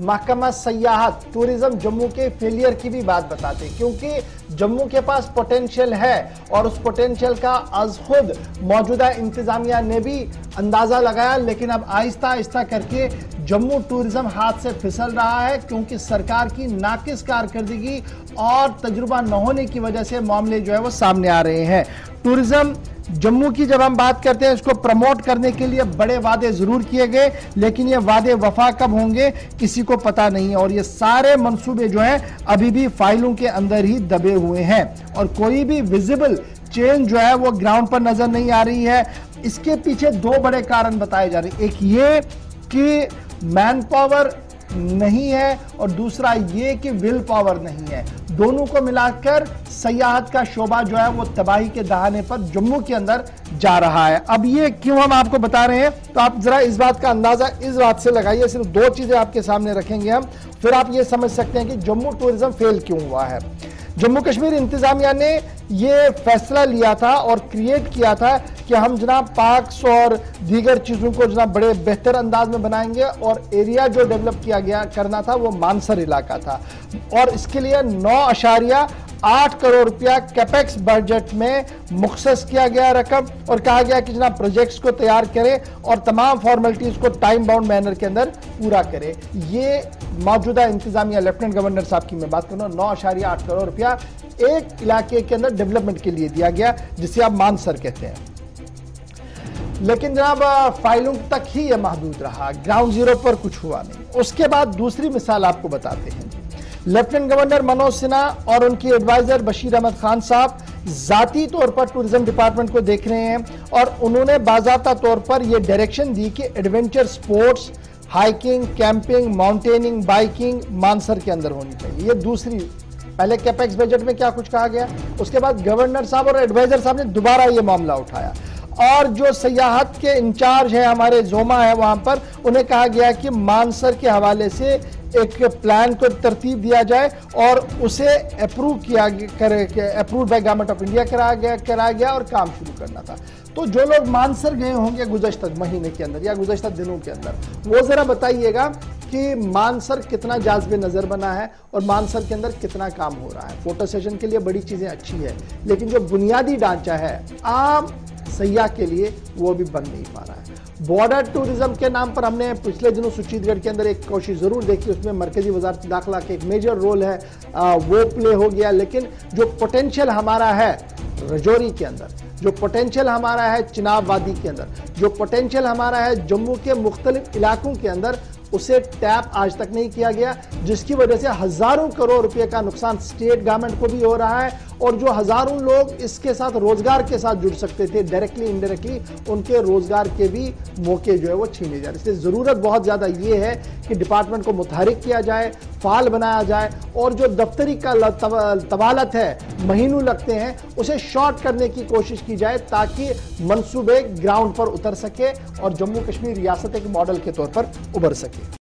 महकमा सयाहत टूरिज़्म जम्मू के फेलियर की भी बात बताते क्योंकि जम्मू के पास पोटेंशियल है और उस पोटेंशियल का अज खुद मौजूदा इंतजामिया ने भी अंदाज़ा लगाया, लेकिन अब आहिस्ता आहिस्ता करके जम्मू टूरिज़्म हाथ से फिसल रहा है, क्योंकि सरकार की नाकिस कारकर्दगी और तजुर्बा न होने की वजह से मामले जो है वो सामने आ रहे हैं। टूरिज़्म जम्मू की जब हम बात करते हैं, इसको प्रमोट करने के लिए बड़े वादे ज़रूर किए गए, लेकिन ये वादे वफा कब होंगे, किसी को पता नहीं है। और ये सारे मंसूबे जो हैं, अभी भी फाइलों के अंदर ही दबे हुए हैं। और कोई भी विजिबल चेंज जो है, वो ग्राउंड पर नज़र नहीं आ रही है। इसके पीछे दो बड़े कारण बताए जा रहे हैं। एक ये कि मैन पावर नहीं है और दूसरा ये कि विल पावर नहीं है। दोनों को मिलाकर सयाहत का शोभा जो है वो तबाही के दहाने पर जम्मू के अंदर जा रहा है। अब ये क्यों हम आपको बता रहे हैं? तो आप जरा इस बात का अंदाज़ा इस बात से लगाइए, सिर्फ़ दो चीज़ें आपके सामने रखेंगे हम, फिर आप ये समझ सकते हैं कि जम्मू टूरिज़्म फेल क्यों हुआ है। जम्मू कश्मीर इंतजामिया ने ये फैसला लिया था और क्रिएट किया था कि हम जनाब पार्क्स और दीगर चीज़ों को जनाब बड़े बेहतर अंदाज में बनाएँगे और एरिया जो डेवलप किया गया करना था वो मानसर इलाका था। और इसके लिए नौ अशारिया आठ करोड़ रुपया कैपेक्स बजट में मुख्स किया गया रकम और कहा गया कि जनाब प्रोजेक्ट्स को तैयार करें और तमाम फॉर्मेलिटीज को टाइम बाउंड मैनर के अंदर पूरा करें। ये मौजूदा इंतजामिया लेफ्टिनेंट गवर्नर साहब की मैं बात करूँ नौ अशारिया आठ करोड़ रुपया एक इलाके के अंदर डेवलपमेंट के लिए दिया गया, जिसे आप मानसर कहते हैं। लेकिन जनाब, फाइलों तक ही यह महदूद रहा ग्राउंड ज़ीरो पर कुछ हुआ नहीं। उसके बाद दूसरी मिसाल आपको बताते हैं। लेफ्टिनेंट गवर्नर मनोज सिन्हा और उनकी एडवाइजर बशीर अहमद खान साहब जाती तौर पर टूरिज़्म डिपार्टमेंट को देख रहे हैं और उन्होंने बाजाबता तौर पर यह डायरेक्शन दी कि adventure sports, hiking, camping, mountaining, biking Mansar के अंदर होनी चाहिए। ये दूसरी, पहले कैपेक्स बजट में क्या कुछ कहा गया, उसके बाद गवर्नर साहब और एडवाइजर साहब ने दोबारा ये मामला उठाया। और जो सियाहत के इंचार्ज है, हमारे जोमा है वहाँ पर, उन्हें कहा गया कि मानसर के हवाले से एक प्लान को तरतीब दिया जाए और उसे अप्रूव किया approve by government of India कराया गया कराया गया और काम शुरू करना था। तो जो लोग मानसर गए होंगे गुजशत महीने के अंदर या गुजशत दिनों के अंदर, वो जरा बताइएगा कि मानसर कितना जाजबे नज़र बना है और मानसर के अंदर कितना काम हो रहा है। फ़ोटो सेशन के लिए बड़ी चीज़ें अच्छी है, लेकिन जो बुनियादी ढांचा है, आम सयाह के लिए वो भी बन नहीं पा रहा है। बॉर्डर टूरिज़्म के नाम पर हमने पिछले दिनों सुचीतगढ़ के अंदर एक कोशिश ज़रूर देखी उसमें मरकजी वजारत दाखिला का एक मेजर रोल है। आ, वो प्ले हो गया लेकिन जो पोटेंशियल हमारा है रजौरी के अंदर जो पोटेंशियल हमारा है चिनाब वादी के अंदर, जो पोटेंशियल हमारा है जम्मू के मुख्तलिफ़ इलाकों के अंदर, उसे टैप आज तक नहीं किया गया, जिसकी वजह से हज़ारों करोड़ रुपए का नुकसान स्टेट गवर्नमेंट को भी हो रहा है और जो हज़ारों लोग इसके साथ रोज़गार के साथ जुड़ सकते थे डायरेक्टली इनडायरेक्टली उनके रोज़गार के भी मौके जो है वो छीने जा रहे इसलिए ज़रूरत बहुत ज़्यादा ये है कि डिपार्टमेंट को मुतहरिक किया जाए, फाल बनाया जाए और जो दफ्तरी का तबालत है, महीनों लगते हैं, उसे शॉर्ट करने की कोशिश की जाए ताकि मनसूबे ग्राउंड पर उतर सके और जम्मू कश्मीर रियासत एक मॉडल के तौर पर उभर सके।